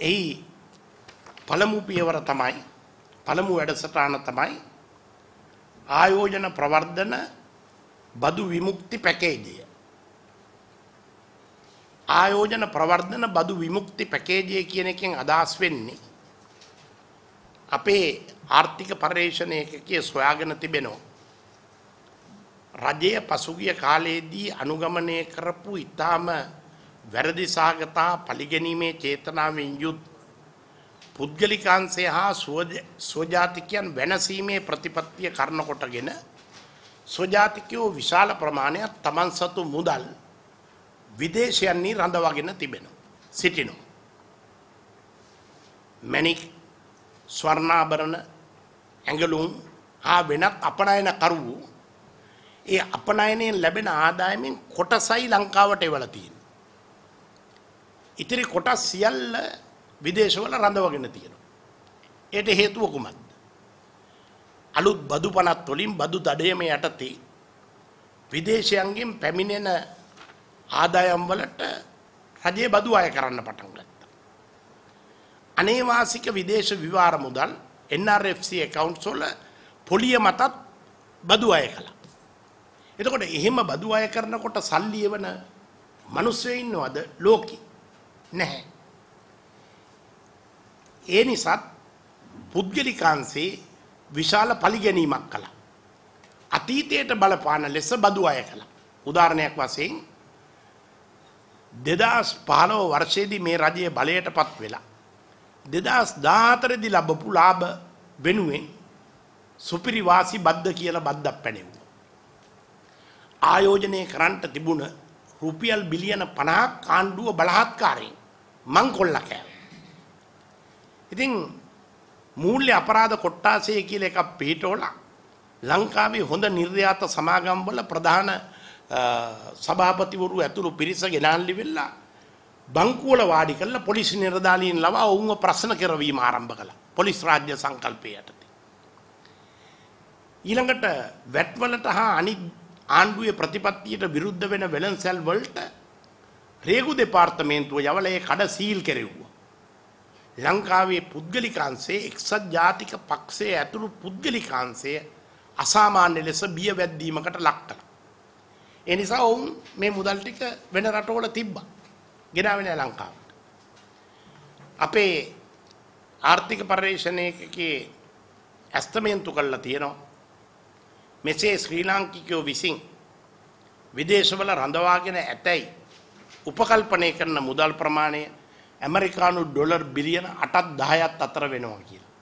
එහි පළමු පියවර තමයි පළමු වැඩසටහන තමයි ආයෝජන ප්‍රවර්ධන බදු විමුක්ති පැකේජය. ආයෝජන ප්‍රවර්ධන බදු විමුක්ති පැකේජය කියන එකෙන් අදහස් වෙන්නේ අපේ ආර්ථික පර්යේෂණයකකයේ සොයාගෙන තිබෙනවා. රජය පසුගිය කාලයේදී අනුගමනය කරපු ඉතාම වැරදි සාගතා පලිගැනීමේ චේතනාවෙන් යුත් පුද්ගලිකාන්සේ හා ස්වජාතිකයන් වෙනසීමේ ප්‍රතිපත්තිය කරන කොටගෙන ස්වජාතිකයෝ විශාල ප්‍රමාණයක් තමන් සතු මුදල් විදේශයන්නේ රඳවගෙන තිබෙන. සිටිනු. මැනික් ස්වර්ණාභරණ ඇඟලුම් හා වෙනත් අපනයන කරුවූ ඒ අපනයනයෙන් ලැබෙන ආදායමෙන් කොටසයි ලංකාවට එවල තියෙන. ඉතිරි කොටස් සියල්ල විදේශවල රඳවගෙන තියෙනවා. ඒට හේතුව කුමක්ද? අලුත් බදු පනත් වලින් බදු දඩයම යටතේ විදේශයන්ගෙන් පැමිණෙන ආදායම් වලට රජයේ බදු අය කරන්න පටන් ගත්තා. අනේවාසික විදේශ විවාර මුදල් NRFC accounts වල පොලිය මතත් බදු අය කළා. එතකොට එහෙම බදු අය කරනකොට සල්ලි එවන මිනිස්සු ඉන්නවද ලෝකෙ? නැහැ. ඒ නිසාත් පුද්ගලිකාංශේ විශාල පරිගැනීමක් කළා. අතීතයට බලපාන ලෙස බදු අය කළා. උදාහරණයක් වශයෙන් 2015 වර්ෂයේදී මේ රජයේ බලයට පත් වෙලා 2014 දී ලැබපු ලාභ වෙනුවෙන් සුපිරිවාසි බද්ද කියලා බද්දක් පැනෙව්වා. ආයෝජනය කරන්නට තිබුණ රුපියල් බිලියන 50ක් කාණ්ඩුව බලහත්කාරයෙන් මං කොල්ල කෑවා. ඉතින් මූල්‍ය අපරාධ කොට්ටාසය කියලා එකක් පිටෝලා ලංකාවේ හොඳ නිර්යාත සමාගම් වල ප්‍රධාන සභාපතිවරු ඇතුළු පිරිස ගෙනාල්ලි වෙලා බංකුවල වාඩි කරලා පොලිස් නිලධාරීන් ලවා ඔවුන්ව ප්‍රශ්න කරවීම ආරම්භ කළා. පොලිස් රාජ්‍ය සංකල්පය යටතේ. ඊළඟට වැට්වලට හා අනිත් ආණ්ඩුවේ ප්‍රතිපත්තියට විරුද්ධ වෙන වෙළඳසැල් වලට රේගු දෙපාර්තමේන්තුව යවලා ඒ කඩ සීල් කෙරෙව්වා. ලංකාවේ පුද්ගලිකාංශයේ එක්සත් ජාතික පක්ෂයේ ඇතුළු පුද්ගලිකාංශය අසාමාන්‍ය ලෙස බිය වැද්දීමකට ලක් කළා. ඒ නිසා ඔවුන් මේ මුදල් ටික වෙන රටවල තිබ්බා. ගෙනාවේ නෑ ලංකාවට. අපේ ආර්ථික පර්යේෂණයකගේ ඇස්තමේන්තු කළා තියෙනවා. මෙසේ ශ්‍රී ලාංකිකයෝ විසින් විදේශවල රඳවාගෙන ඇතැයි උපකල්පනය කරන මුදල් ප්‍රමාණය ඇමරිකානු ඩොලර් බිලියන 8ත් 10ත් අතර වෙනවා කියලා.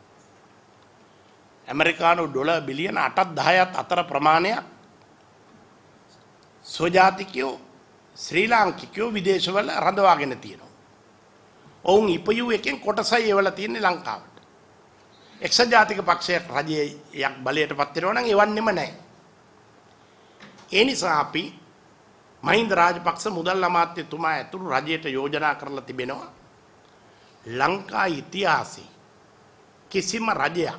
ඇමරිකානු ඩොලර් බිලියන 8ත් 10ත් අතර ප්‍රමාණයක් ස්වජාතිකයෝ ශ්‍රී ලාංකිකයෝ විදේශවල රඳවාගෙන තියෙනවා. ඔවුන් ඉපයූ එකෙන් කොටසයි එවල තියෙන්නේ ලංකාවට. එක්සත් ජාතික පක්ෂයක් රජයක් බලයට පත් වෙනවා නම් එවන්නෙම නැහැ. ඒ නිසා අපි මහින්ද රාජපක්ෂ මුදල් අමාත්‍යතුමා ඇතුළු රජයට යෝජනා කරලා තිබෙනවා ලංකා ඉතිහාසයේ කිසිම රජයක්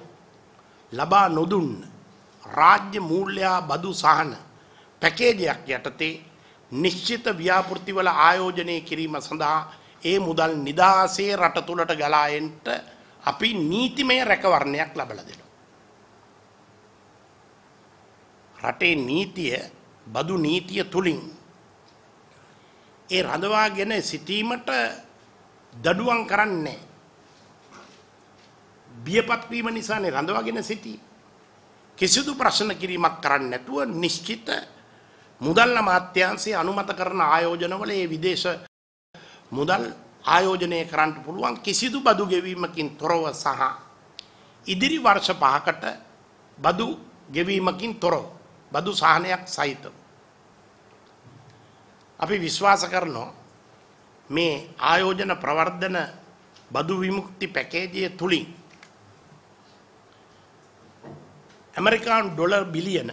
ලබා නොදුන්න රාජ්‍ය මූල්‍ය බදු සහන පැකේජයක් යටතේ නිශ්චිත ව්‍යාපෘතිවල ආයෝජනය කිරීම සඳහා ඒ මුදල් නිදාසේ රට තුළට ගලා එන්ට අපි නීතිමය රැකවරණයක් ලබලා දෙනවා. රටේ නීතිය බදු නීතිය තුලින් ඒ රඳවාගෙන සිටීමට දඩුවම් කරන්නේ බියපත් වීම නිසානේ රඳවාගෙන සිටී. කිසිදු ප්‍රශ්න කිරීමක් කරන්නේ නැතුව නිශ්චිත මුදල් අමාත්‍යාංශය අනුමත කරන ආයෝජනවල ඒ විදේශ මුදල් ආයෝජනය කරන්න පුළුවන් කිසිදු බදු ගෙවීමකින් තොරව සහ ඉදිරි වර්ෂ පහකට බදු ගෙවීමකින් තොරව බදු සහනයක් සහිතව අපි විශ්වාස කරනවා මේ ආයෝජන ප්‍රවර්ධන බදු විමුක්ති පැකේජය තුලින් ඇමරිකානු ඩොලර් බිලියන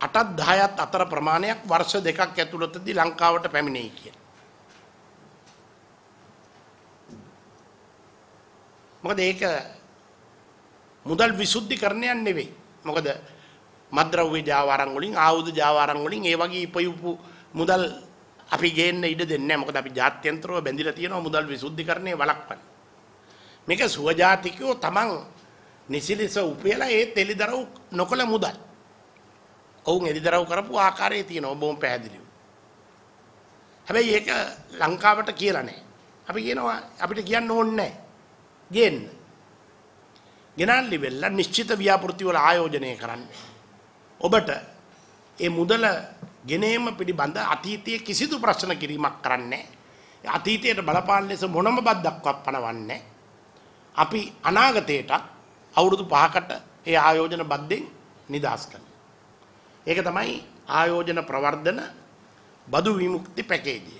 8ත් 10ත් අතර ප්‍රමාණයක් වර්ෂ දෙකක් ඇතුළතදී ලංකාවට පැමිණෙයි කියලා. මොකද ඒක මුදල් විසුද්ධිකරණයක් නෙවෙයි. මොකද මද්‍රව්‍ය ජාවාරම් වලින් ආයුධ ජාවාරම් වලින් ඒ වගේ ඉපයුපු මුදල් අපි ගේන්න ඉඩ දෙන්නේ නැහැ. මොකද අපි ජාත්‍යන්තරව බැඳිලා තියෙනවා මුදල් විසුද්ධිකරණය වළක්වන්න. මේක සුවජාතිකයෝ තමන් නිසිලෙස උපයලා ඒ තෙලිදරව් නොකළ මුදල්. ඔවුන් එලිදරව් කරපු ආකාරයේ තියෙනවා බොහොම පැහැදිලිව. හැබැයි ඒක ලංකාවට කියලා නැහැ. අපි කියනවා අපිට කියන්න ඕනේ නැහැ. ගේන්න. ගෙනල්ලි වෙලා නිශ්චිත ව්‍යාපෘති වල ආයෝජනය කරන්න. ඔබට ඒ මුදල ගෙනීම පිළිබඳ අතීතයේ කිසිදු ප්‍රශ්න කිරීමක් කරන්නේ අතීතයට බලපාන ලෙස මොනම බද්දක්වත් පනවන්නේ අපි අනාගතයට අවුරුදු 5කට ඒ ආයෝජන බද්දෙන් නිදහස් කරනවා. ඒක තමයි ආයෝජන ප්‍රවර්ධන බදු විමුක්ති පැකේජය.